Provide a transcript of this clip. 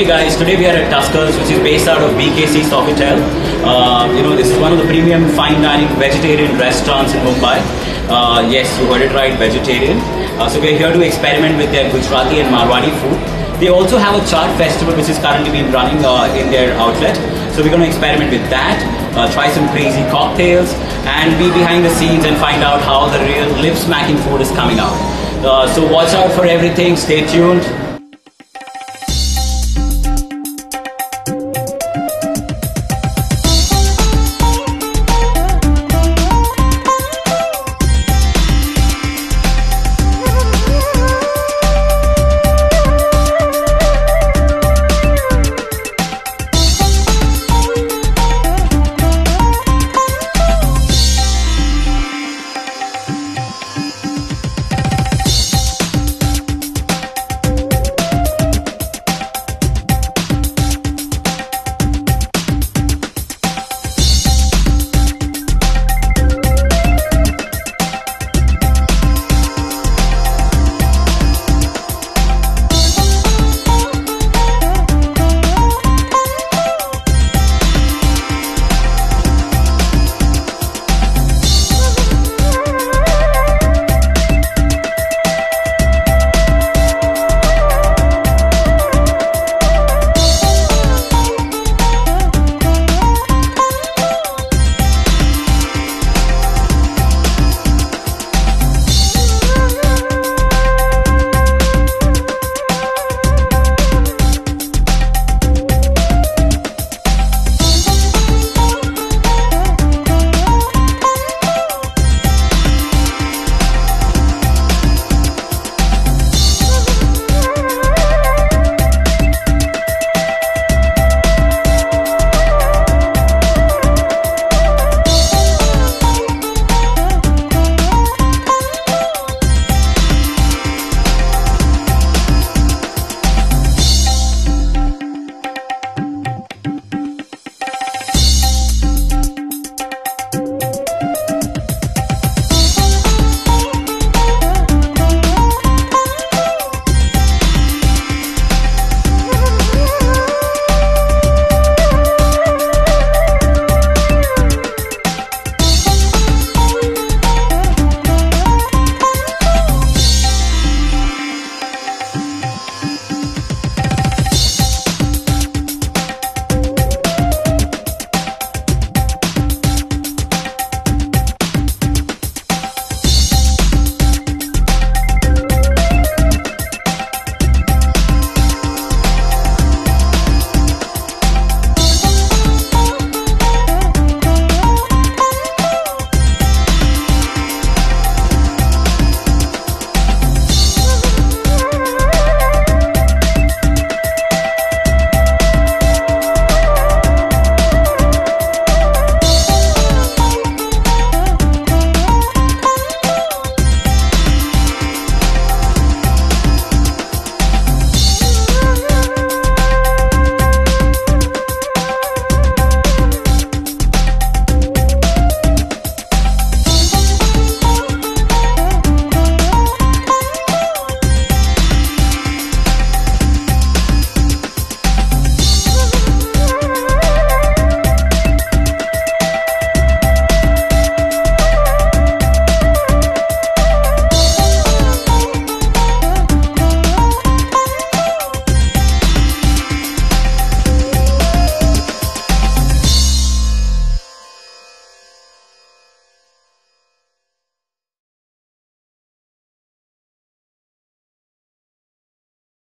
Hey guys, today we are at Tuskers, which is based out of BKC Sofitel. Uh, you know, this is one of the premium fine dining vegetarian restaurants in Mumbai. Uh, yes, you heard it right, vegetarian. Uh, so we are here to experiment with their Gujarati and Marwadi food. They also have a chaat festival which is currently being running uh, in their outlet. So we're going to experiment with that, uh, try some crazy cocktails, and be behind the scenes and find out how the real lip smacking food is coming out. Uh, so watch out for everything. Stay tuned.